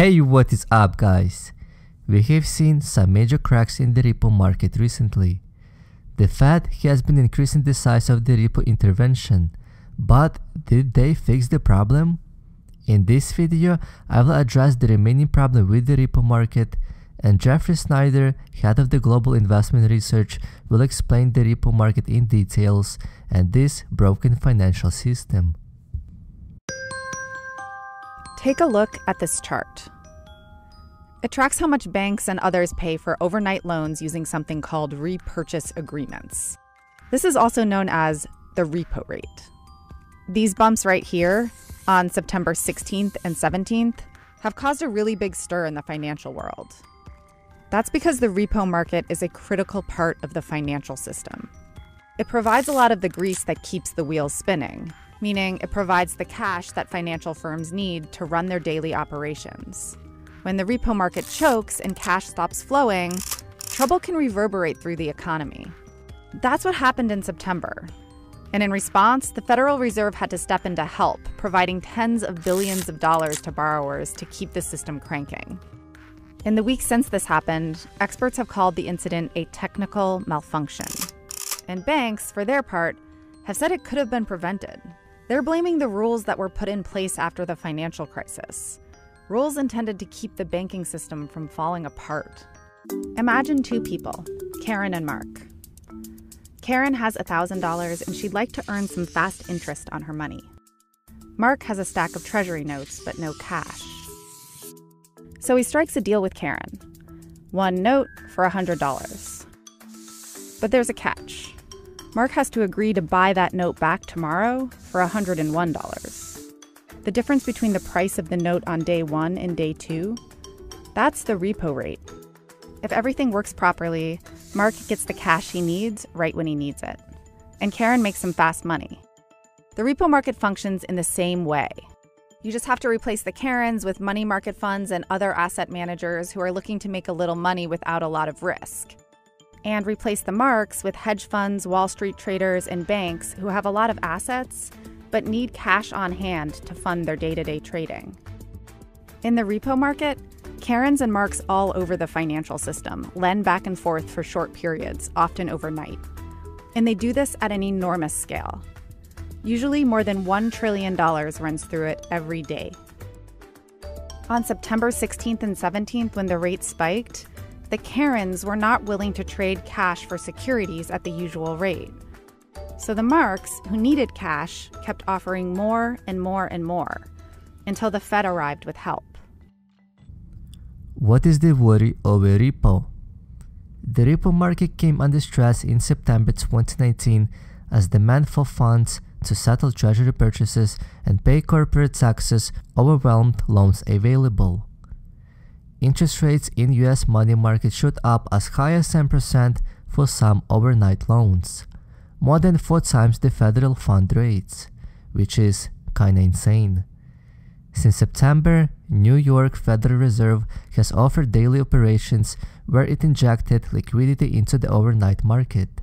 Hey, what is up, guys? We have seen some major cracks in the repo market recently. The Fed has been increasing the size of the repo intervention, but did they fix the problem? In this video, I will address the remaining problem with the repo market, and Jeffrey Snider, head of the Global Investment Research, will explain the repo market in details and this broken financial system. Take a look at this chart. It tracks how much banks and others pay for overnight loans using something called repurchase agreements. This is also known as the repo rate. These bumps right here, on September 16th and 17th, have caused a really big stir in the financial world. That's because the repo market is a critical part of the financial system. It provides a lot of the grease that keeps the wheels spinning, meaning it provides the cash that financial firms need to run their daily operations. When the repo market chokes and cash stops flowing, trouble can reverberate through the economy. That's what happened in September. And in response, the Federal Reserve had to step in to help, providing tens of billions of dollars to borrowers to keep the system cranking. In the weeks since this happened, experts have called the incident a technical malfunction. And banks, for their part, have said it could have been prevented. They're blaming the rules that were put in place after the financial crisis, rules intended to keep the banking system from falling apart. Imagine two people, Karen and Mark. Karen has $1,000 and she'd like to earn some fast interest on her money. Mark has a stack of treasury notes but no cash. So he strikes a deal with Karen one note for $100. But there's a catch. Mark has to agree to buy that note back tomorrow for $101. The difference between the price of the note on day one and day two, that's the repo rate. If everything works properly, Mark gets the cash he needs right when he needs it. And Karen makes some fast money. The repo market functions in the same way. You just have to replace the Karens with money market funds and other asset managers who are looking to make a little money without a lot of risk and replace the marks with hedge funds, Wall Street traders, and banks who have a lot of assets but need cash on hand to fund their day to day trading. In the repo market, Karens and Marks all over the financial system lend back and forth for short periods, often overnight. And they do this at an enormous scale. Usually, more than $1 trillion runs through it every day. On September 16th and 17th, when the rate spiked, the Karens were not willing to trade cash for securities at the usual rate. So the Marks, who needed cash, kept offering more and more and more until the Fed arrived with help. What is the worry over repo? The repo market came under stress in September 2019 as demand for funds to settle treasury purchases and pay corporate taxes overwhelmed loans available. Interest rates in US money market shot up as high as 10% for some overnight loans, more than four times the federal fund rates, which is kinda insane. Since September, New York Federal Reserve has offered daily operations where it injected liquidity into the overnight market.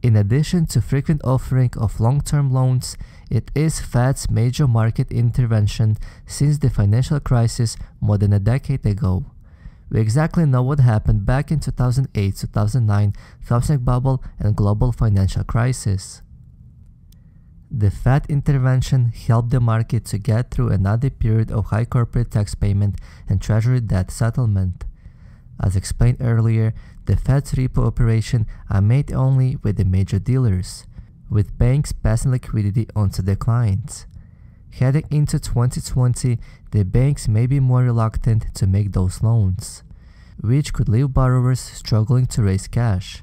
In addition to frequent offering of long-term loans, it is Fed's major market intervention since the financial crisis more than a decade ago. We exactly know what happened back in 2008-2009 housing bubble and global financial crisis. The Fed intervention helped the market to get through another period of high corporate tax payment and treasury debt settlement. As explained earlier, the Fed's repo operation are made only with the major dealers, with banks passing liquidity onto their clients. Heading into 2020, the banks may be more reluctant to make those loans, which could leave borrowers struggling to raise cash.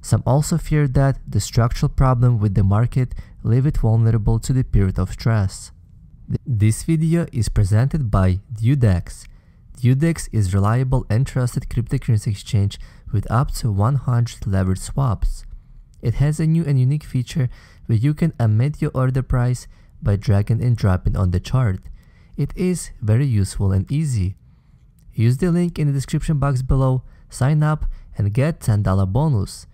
Some also fear that the structural problem with the market leave it vulnerable to the period of stress. This video is presented by DueDex, DueDex is reliable and trusted cryptocurrency exchange with up to 100 levered swaps. It has a new and unique feature where you can amend your order price by dragging and dropping on the chart. It is very useful and easy. Use the link in the description box below, sign up and get $10 bonus.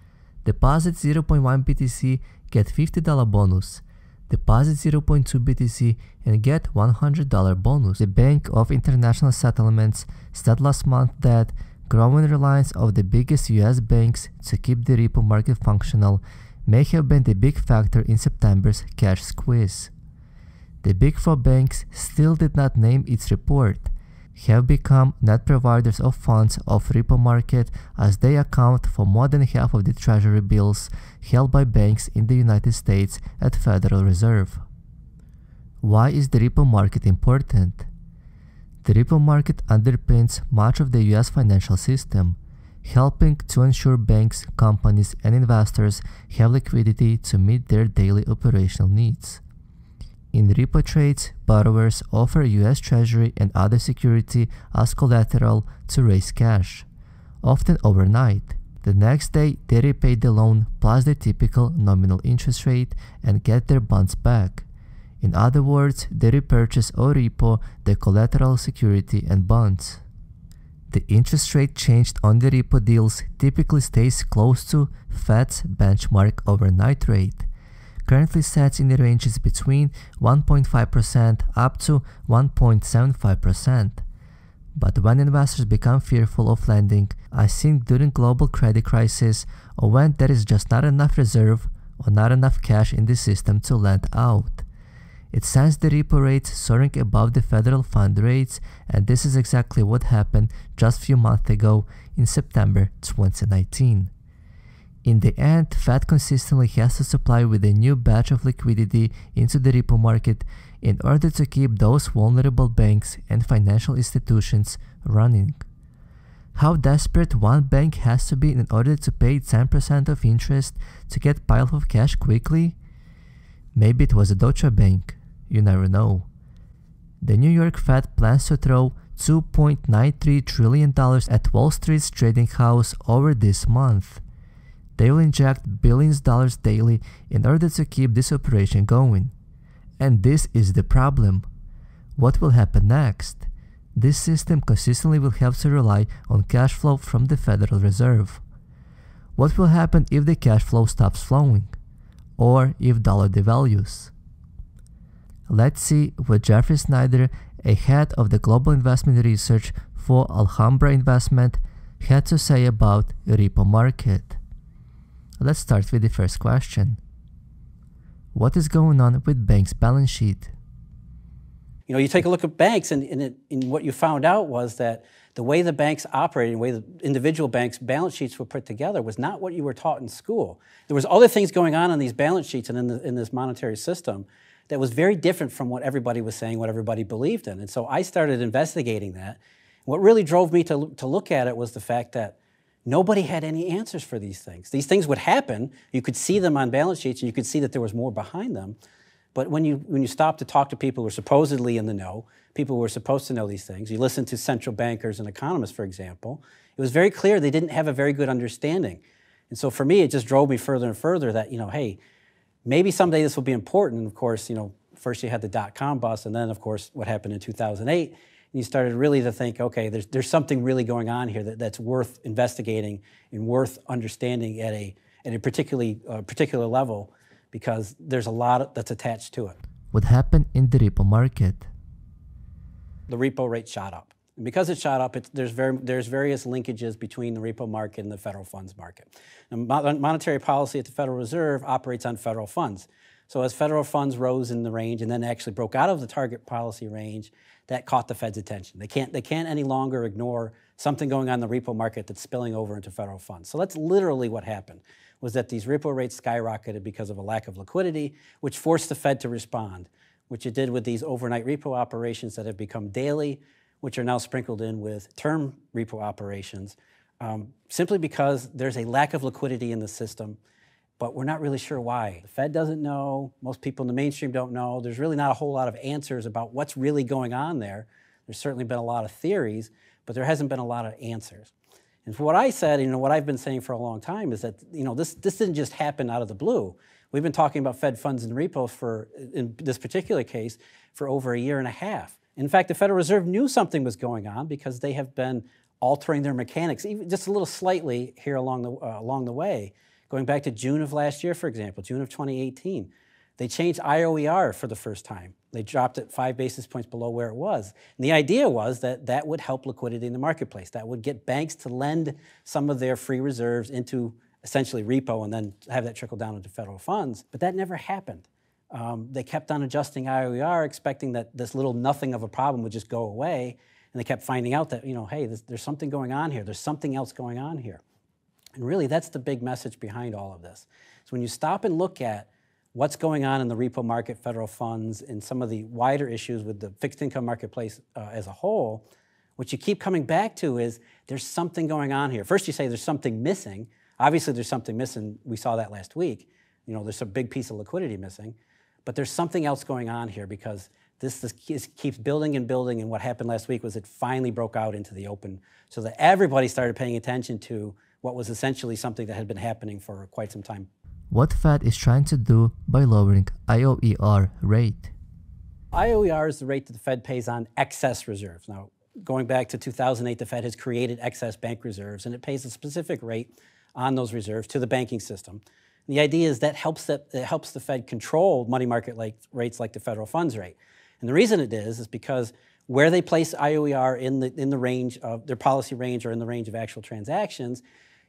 Deposit 0.1 BTC, get $50 bonus. deposit 0.2 BTC and get $100 bonus. The Bank of International Settlements said last month that growing reliance of the biggest US banks to keep the repo market functional may have been the big factor in September's cash squeeze. The big four banks still did not name its report, have become net providers of funds of repo market as they account for more than half of the treasury bills held by banks in the United States at Federal Reserve. Why is the repo market important? The repo market underpins much of the US financial system, helping to ensure banks, companies, and investors have liquidity to meet their daily operational needs. In repo trades, borrowers offer US Treasury and other security as collateral to raise cash, often overnight. The next day, they repay the loan plus the typical nominal interest rate and get their bonds back. In other words, they repurchase or repo the collateral security and bonds. The interest rate changed on the repo deals typically stays close to Fed's benchmark overnight rate currently sets in the ranges between 1.5% up to 1.75%. But when investors become fearful of lending, I think during global credit crisis or when there is just not enough reserve or not enough cash in the system to lend out. It sends the repo rates soaring above the federal fund rates, and this is exactly what happened just a few months ago in September 2019. In the end, Fed consistently has to supply with a new batch of liquidity into the repo market in order to keep those vulnerable banks and financial institutions running. How desperate one bank has to be in order to pay 10% of interest to get pile of cash quickly? Maybe it was a Deutsche Bank, you never know. The New York Fed plans to throw $2.93 trillion at Wall Street's trading house over this month. They will inject billions of dollars daily in order to keep this operation going. And this is the problem. What will happen next? This system consistently will have to rely on cash flow from the Federal Reserve. What will happen if the cash flow stops flowing? Or if dollar devalues? Let's see what Jeffrey Snider, a head of the global investment research for Alhambra Investment, had to say about repo market. Let's start with the first question. What is going on with banks' balance sheet? You know, you take a look at banks, and, and, it, and, what you found out was that the way the banks operated, the way the individual banks' balance sheets were put together, was not what you were taught in school. There was other things going on in these balance sheets and in, the, in this monetary system that was very different from what everybody was saying, what everybody believed in. And so I started investigating that. What really drove me to, to look at it was the fact that Nobody had any answers for these things. These things would happen. You could see them on balance sheets and you could see that there was more behind them. But when you, when you stop to talk to people who are supposedly in the know, people who are supposed to know these things, you listen to central bankers and economists, for example, it was very clear they didn't have a very good understanding. And so for me, it just drove me further and further that, you know, hey, maybe someday this will be important. And of course, you know, first you had the dot com bust, and then, of course, what happened in 2008 And you started really to think, okay, there's, there's something really going on here that, that's worth investigating and worth understanding at a, at a particularly, uh, particular level because there's a lot that's attached to it. What happened in the repo market? The repo rate shot up. And because it shot up, there's, very, there's various linkages between the repo market and the federal funds market. Monetary policy at the Federal Reserve operates on federal funds. So as federal funds rose in the range and then actually broke out of the target policy range, that caught the Fed's attention. They can't, they can't any longer ignore something going on in the repo market that's spilling over into federal funds. So that's literally what happened, was that these repo rates skyrocketed because of a lack of liquidity, which forced the Fed to respond, which it did with these overnight repo operations that have become daily, which are now sprinkled in with term repo operations, um, simply because there's a lack of liquidity in the system but we're not really sure why. The Fed doesn't know, most people in the mainstream don't know. There's really not a whole lot of answers about what's really going on there. There's certainly been a lot of theories, but there hasn't been a lot of answers. And what I said, you know, what I've been saying for a long time is that, you know, this, this didn't just happen out of the blue. We've been talking about Fed funds and repos for, in this particular case, for over a year and a half. In fact, the Federal Reserve knew something was going on because they have been altering their mechanics, even just a little slightly here along the, uh, along the way. Going back to June of last year, for example, June of 2018, They changed IOER for the first time. They dropped it five basis points below where it was. And the idea was that that would help liquidity in the marketplace. That would get banks to lend some of their free reserves into essentially repo and then have that trickle down into federal funds. But that never happened. Um, they kept on adjusting IOER, expecting that this little nothing of a problem would just go away. And they kept finding out that, you know, hey, there's, there's something going on here. There's something else going on here. And really, that's the big message behind all of this. So when you stop and look at what's going on in the repo market, federal funds, and some of the wider issues with the fixed income marketplace uh, as a whole, what you keep coming back to is there's something going on here. First, you say there's something missing. Obviously, there's something missing. We saw that last week. You know, there's a big piece of liquidity missing. But there's something else going on here because this, this, keeps building and building. And what happened last week was it finally broke out into the open so that everybody started paying attention to what was essentially something that had been happening for quite some time. What Fed is trying to do by lowering IOER rate. IOER is the rate that the Fed pays on excess reserves. Now, going back to 2008, the Fed has created excess bank reserves, and it pays a specific rate on those reserves to the banking system. The idea is that helps, that, it helps the Fed control money market like, rates like the federal funds rate. And the reason it is is because where they place IOER in the, in the range of their policy range or in the range of actual transactions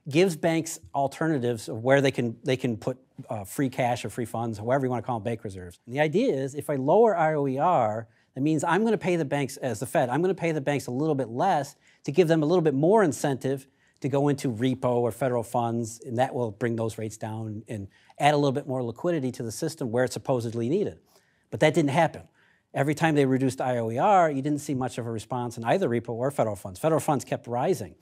gives banks alternatives of where they can, they can put uh, free cash or free funds, however you want to call them, bank reserves. And the idea is if I lower IOER, that means I'm going to pay the banks, as the Fed, I'm going to pay the banks a little bit less to give them a little bit more incentive to go into repo or federal funds, and that will bring those rates down and add a little bit more liquidity to the system where it's supposedly needed. But that didn't happen. Every time they reduced IOER, you didn't see much of a response in either repo or federal funds. Federal funds kept rising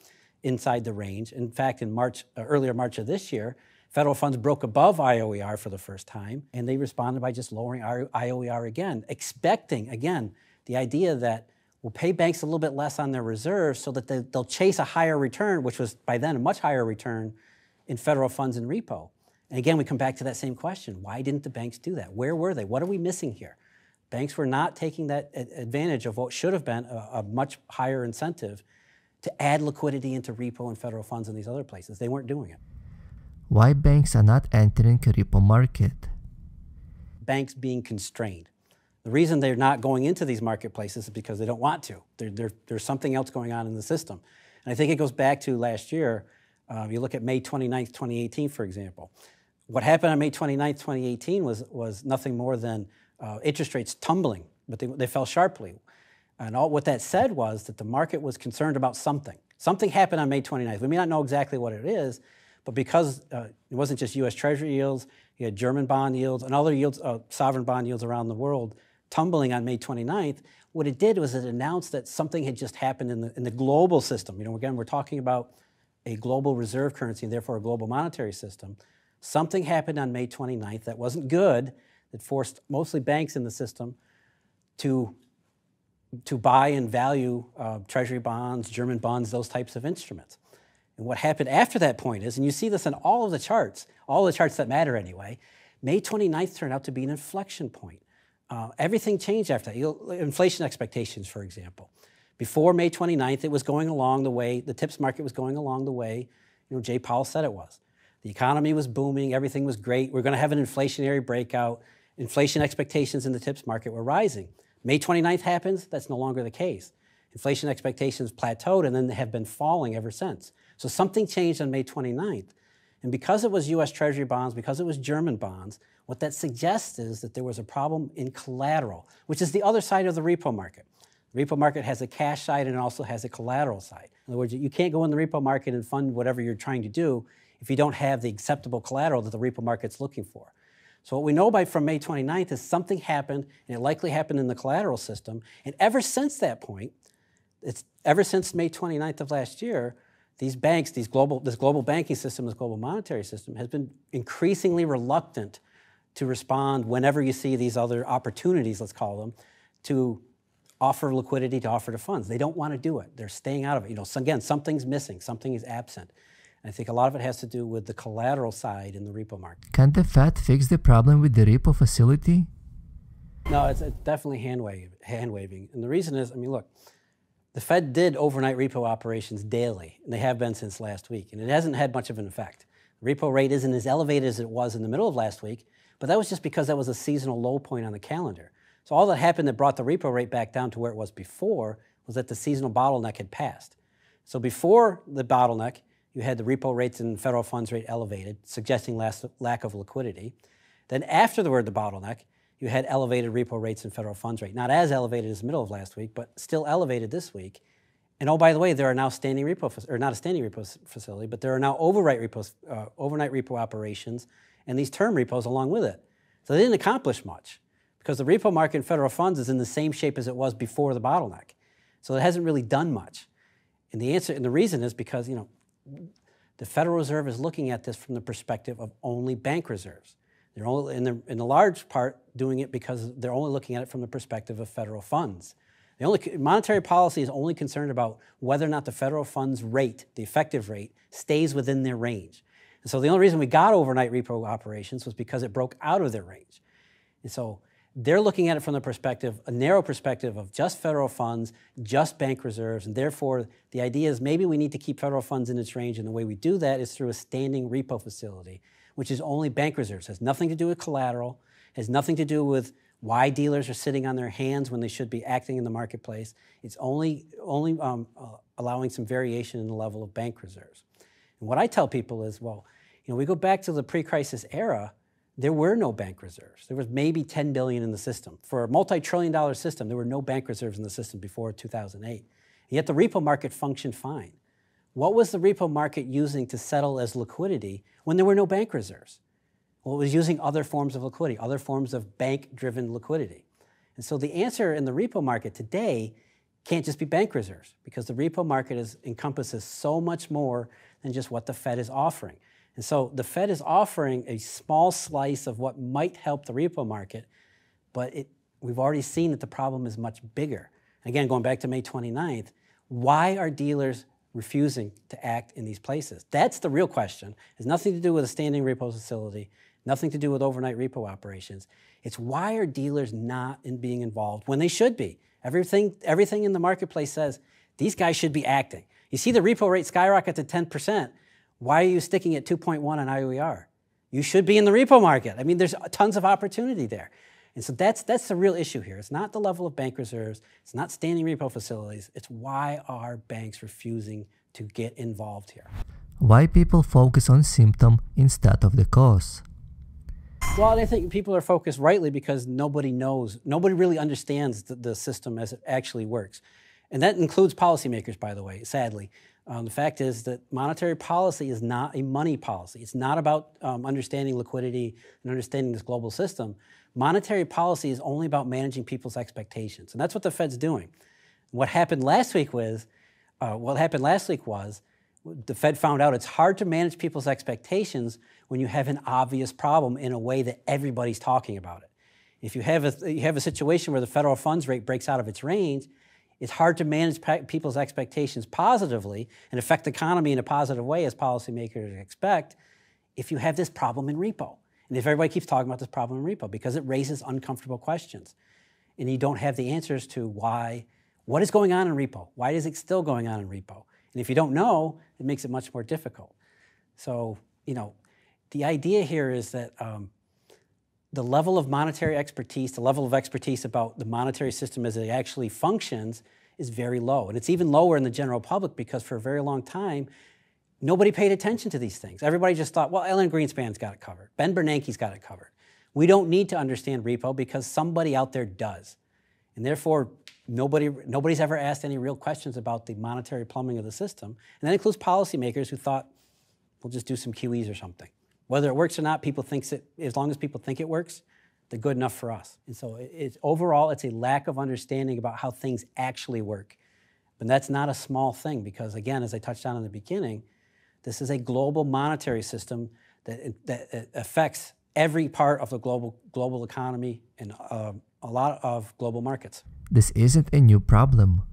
inside the range. In fact, in March, uh, earlier March of this year, federal funds broke above IOER for the first time, and they responded by just lowering IOER again, expecting, again, the idea that we'll pay banks a little bit less on their reserves so that they, will chase a higher return, which was by then a much higher return in federal funds and repo. And again, we come back to that same question. Why didn't the banks do that? Where were they? What are we missing here? Banks were not taking that advantage of what should have been a, a much higher incentive to add liquidity into repo and federal funds and these other places. They weren't doing it. Why banks are not entering the repo market? Banks being constrained. The reason they're not going into these marketplaces is because they don't want to. They're, they're, there's something else going on in the system. And I think it goes back to last year. Uh, you look at May 29th, 2018, for example. What happened on May 29th, 2018 was, was nothing more than uh, interest rates tumbling, but they, they fell sharply. And all, what that said was that the market was concerned about something. Something happened on May 29th. We may not know exactly what it is, but because uh, it wasn't just US Treasury yields, you had German bond yields and other yields, uh, sovereign bond yields around the world tumbling on May 29th, what it did was it announced that something had just happened in the, in the global system. You know, again, we're talking about a global reserve currency and therefore a global monetary system. Something happened on May 29th that wasn't good, that forced mostly banks in the system to, to buy and value uh, treasury bonds, German bonds, those types of instruments. And what happened after that point is, and you see this in all of the charts, all the charts that matter anyway, May 29th turned out to be an inflection point. Uh, everything changed after that. You inflation expectations, for example. Before May 29th, it was going along the way, the TIPS market was going along the way, you know, Jay Powell said it was. The economy was booming, everything was great. We're going to have an inflationary breakout. Inflation expectations in the TIPS market were rising. May 29th happens, that's no longer the case. Inflation expectations plateaued and then have been falling ever since. So something changed on May 29th. And because it was US Treasury bonds, because it was German bonds, what that suggests is that there was a problem in collateral, which is the other side of the repo market. The repo market has a cash side and also has a collateral side. In other words, you can't go in the repo market and fund whatever you're trying to do if you don't have the acceptable collateral that the repo market's looking for. So what we know by from May 29th is something happened, and it likely happened in the collateral system. And ever since that point, it's ever since May 29th of last year, these banks, these global, this global banking system, this global monetary system, has been increasingly reluctant to respond whenever you see these other opportunities, let's call them, to offer liquidity, to offer to funds. They don't want to do it. They're staying out of it. You know, so again, something's missing, something is absent. And I think a lot of it has to do with the collateral side in the repo market. Can the Fed fix the problem with the repo facility? No, it's, it's definitely hand, wave, hand waving. And the reason is, I mean, look, the Fed did overnight repo operations daily, and they have been since last week, and it hasn't had much of an effect. The repo rate isn't as elevated as it was in the middle of last week, But that was just because that was a seasonal low point on the calendar. So all that happened that brought the repo rate back down to where it was before was that the seasonal bottleneck had passed. So before the bottleneck, you had the repo rates and federal funds rate elevated, suggesting less, lack of liquidity. Then after the word the bottleneck, you had elevated repo rates and federal funds rate. Not as elevated as the middle of last week, but still elevated this week. And oh, by the way, there are now standing repo, or not a standing repo facility, but there are now overnight repos, uh, overnight repo operations and these term repos along with it. So they didn't accomplish much because the repo market in federal funds is in the same shape as it was before the bottleneck. So it hasn't really done much. And the answer and the reason is because, you know, the Federal Reserve is looking at this from the perspective of only bank reserves. They're only in the, in the large part doing it because they're only looking at it from the perspective of federal funds. The only monetary policy is only concerned about whether or not the federal funds rate, the effective rate, stays within their range. And so the only reason we got overnight repo operations was because it broke out of their range. And so they're looking at it from the perspective, a narrow perspective of just federal funds, just bank reserves, and therefore the idea is maybe we need to keep federal funds in its range, and the way we do that is through a standing repo facility, which is only bank reserves. Has nothing to do with collateral, has nothing to do with why dealers are sitting on their hands when they should be acting in the marketplace. It's only, only um, uh, allowing some variation in the level of bank reserves. And what I tell people is, well, you know, we go back to the pre-crisis era, there were no bank reserves. There was maybe 10 billion in the system. For a multi-trillion dollar system, there were no bank reserves in the system before 2008. And yet the repo market functioned fine. What was the repo market using to settle as liquidity when there were no bank reserves? Well, it was using other forms of liquidity, other forms of bank-driven liquidity. And so the answer in the repo market today can't just be bank reserves because the repo market is, encompasses so much more than just what the Fed is offering. And so the Fed is offering a small slice of what might help the repo market, but it, we've already seen that the problem is much bigger. Again, going back to May 29th, why are dealers refusing to act in these places? That's the real question. It has nothing to do with a standing repo facility, nothing to do with overnight repo operations. It's why are dealers not in being involved when they should be? Everything, everything in the marketplace says these guys should be acting. You see the repo rate skyrocket to 10%. Why are you sticking at 2.1 on IOER? You should be in the repo market. I mean, there's tons of opportunity there. And so that's, that's the real issue here. It's not the level of bank reserves, it's not standing repo facilities, it's why are banks refusing to get involved here. Why people focus on symptom instead of the cause? Well, I think people are focused rightly because nobody knows, nobody really understands the, the system as it actually works. And that includes policymakers, by the way, sadly. Um, the fact is that monetary policy is not a money policy. It's not about um, understanding liquidity and understanding this global system. Monetary policy is only about managing people's expectations, and that's what the Fed's doing. What happened last week was, uh, what happened last week was, the Fed found out it's hard to manage people's expectations when you have an obvious problem in a way that everybody's talking about it. If you have a, you have a situation where the federal funds rate breaks out of its range, it's hard to manage people's expectations positively and affect the economy in a positive way as policymakers expect if you have this problem in repo. And if everybody keeps talking about this problem in repo because it raises uncomfortable questions. And you don't have the answers to why, what is going on in repo? Why is it still going on in repo? And if you don't know, it makes it much more difficult. So, you know, the idea here is that um, the level of monetary expertise, the level of expertise about the monetary system as it actually functions is very low. And it's even lower in the general public because for a very long time, nobody paid attention to these things. Everybody just thought, well, Alan Greenspan's got it covered. Ben Bernanke's got it covered. We don't need to understand repo because somebody out there does. And therefore, nobody, nobody's ever asked any real questions about the monetary plumbing of the system. And that includes policymakers who thought, we'll just do some QEs or something. Whether it works or not, people thinks it, as long as people think it works, they're good enough for us. And so it's, overall, it's a lack of understanding about how things actually work. But that's not a small thing because, again, as I touched on in the beginning, this is a global monetary system that, that affects every part of the global, global economy and uh, a lot of global markets. This isn't a new problem.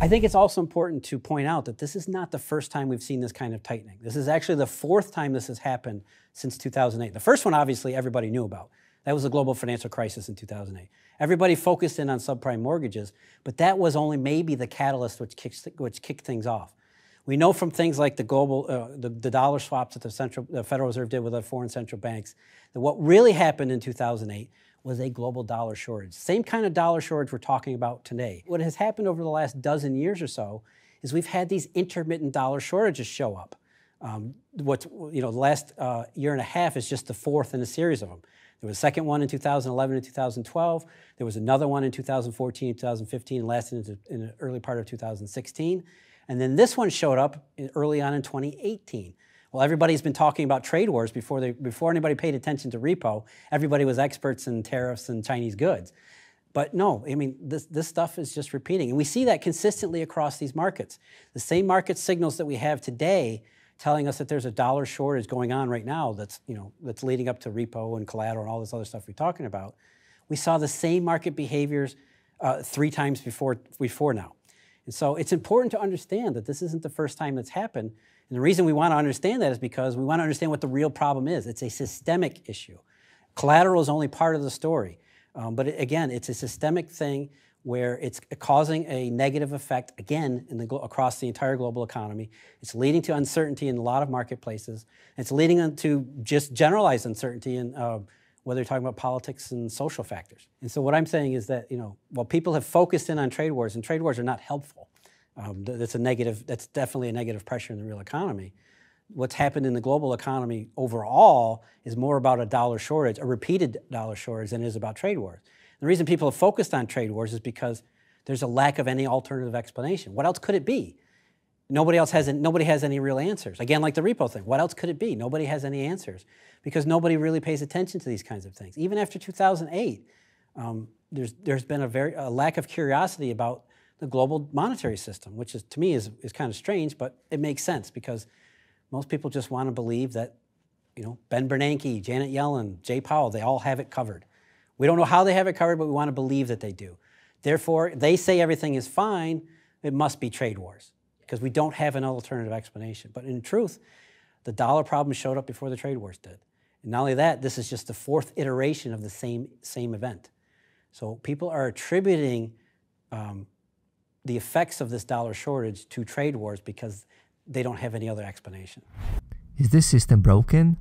I think it's also important to point out that this is not the first time we've seen this kind of tightening. This is actually the fourth time this has happened since 2008. The first one, obviously, everybody knew about. That was the global financial crisis in 2008. Everybody focused in on subprime mortgages, but that was only maybe the catalyst which, kicks, which kicked things off. We know from things like the global, uh, the, the, dollar swaps that the, central, the Federal Reserve did with the foreign central banks, that what really happened in 2008 was a global dollar shortage. Same kind of dollar shortage we're talking about today. What has happened over the last dozen years or so is we've had these intermittent dollar shortages show up. Um, what's, you know, the last uh, year and a half is just the fourth in a series of them. There was a second one in 2011 and 2012. There was another one in 2014 and 2015 and lasted in the early part of 2016. And then this one showed up early on in 2018. Well, everybody's been talking about trade wars before, they, before anybody paid attention to repo. Everybody was experts in tariffs and Chinese goods. But no, I mean, this, this stuff is just repeating. And we see that consistently across these markets. The same market signals that we have today telling us that there's a dollar shortage going on right now that's, you know, that's leading up to repo and collateral and all this other stuff we're talking about. We saw the same market behaviors uh, three times before, before now. And so it's important to understand that this isn't the first time that's happened. And the reason we want to understand that is because we want to understand what the real problem is. It's a systemic issue. Collateral is only part of the story. Um, but it, again, it's a systemic thing where it's causing a negative effect, again, the, across the entire global economy. It's leading to uncertainty in a lot of marketplaces. It's leading to just generalized uncertainty in uh, whether you're talking about politics and social factors. And so what I'm saying is that, you know, while people have focused in on trade wars, and trade wars are not helpful, um, that's a negative, that's definitely a negative pressure in the real economy. What's happened in the global economy overall is more about a dollar shortage, a repeated dollar shortage, than it is about trade wars. The reason people have focused on trade wars is because there's a lack of any alternative explanation. What else could it be? Nobody else has, nobody has any real answers. Again, like the repo thing, what else could it be? Nobody has any answers because nobody really pays attention to these kinds of things. Even after 2008, um, there's, there's been a, very, a lack of curiosity about the global monetary system, which is, to me is, is kind of strange, but it makes sense because most people just want to believe that you know, Ben Bernanke, Janet Yellen, Jay Powell, they all have it covered. We don't know how they have it covered, but we want to believe that they do. Therefore, they say everything is fine, it must be trade wars because we don't have an alternative explanation. But in truth, the dollar problem showed up before the trade wars did. And not only that, this is just the fourth iteration of the same, same event. So people are attributing um, the effects of this dollar shortage to trade wars because they don't have any other explanation. Is this system broken?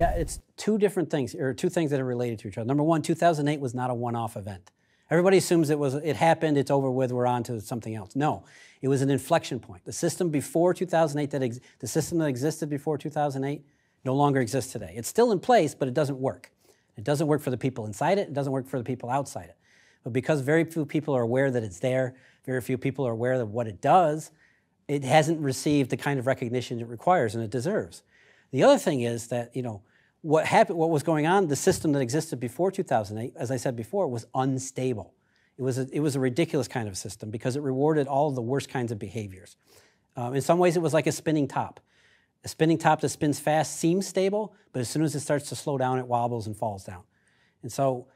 Yeah, it's two different things, or two things that are related to each other. Number one, 2008 was not a one-off event. Everybody assumes it was it happened, it's over with, we're on to something else. No, it was an inflection point. The system before 2008 that ex, the system that existed before 2008 no longer exists today. It's still in place, but it doesn't work. It doesn't work for the people inside it, it doesn't work for the people outside it. But because very few people are aware that it's there, very few people are aware of what it does, it hasn't received the kind of recognition it requires and it deserves. The other thing is that, you know, what happened, what was going on, the system that existed before 2008, as I said before, was unstable. It was a, it was a ridiculous kind of system because it rewarded all the worst kinds of behaviors. Um, in some ways, it was like a spinning top. A spinning top that spins fast seems stable, but as soon as it starts to slow down, it wobbles and falls down. And so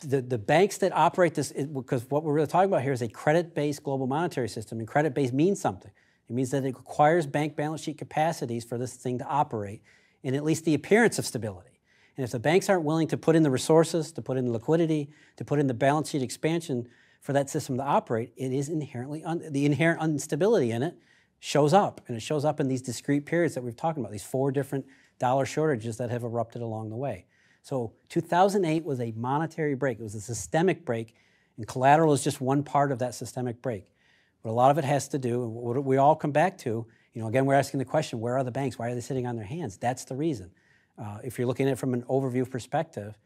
the, the banks that operate this, because what we're really talking about here is a credit-based global monetary system, and credit-based means something. It means that it requires bank balance sheet capacities for this thing to operate in at least the appearance of stability. And if the banks aren't willing to put in the resources, to put in the liquidity, to put in the balance sheet expansion for that system to operate, it is inherently, the inherent instability in it shows up. And it shows up in these discrete periods that we've talked about, these four different dollar shortages that have erupted along the way. So 2008 was a monetary break. It was a systemic break, and collateral is just one part of that systemic break. But a lot of it has to do, and what we all come back to, you know, again, we're asking the question, where are the banks? Why are they sitting on their hands? That's the reason. Uh, if you're looking at it from an overview perspective,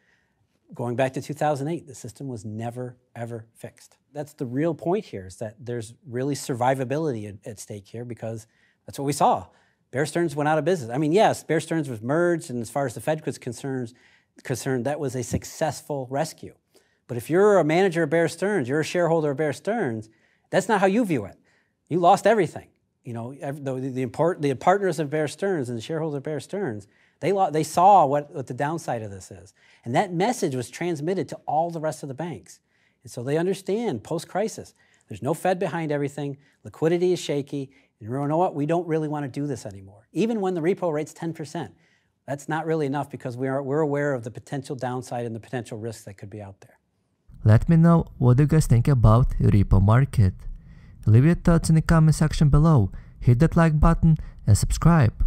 going back to 2008, the system was never, ever fixed. That's the real point here, is that there's really survivability at, at stake here because that's what we saw. Bear Stearns went out of business. I mean, yes, Bear Stearns was merged, and as far as the Fed was concerned, concerned, that was a successful rescue. But if you're a manager of Bear Stearns, you're a shareholder of Bear Stearns, that's not how you view it. You lost everything. You know, the, the, import, the partners of Bear Stearns and the shareholders of Bear Stearns, they, they saw what, what the downside of this is. And that message was transmitted to all the rest of the banks. And so they understand post-crisis, there's no Fed behind everything, liquidity is shaky, and you know what, we don't really want to do this anymore. Even when the repo rate's 10%, that's not really enough because we are, we're aware of the potential downside and the potential risks that could be out there. Let me know what you guys think about repo market. Leave your thoughts in the comment section below, hit that like button, and subscribe.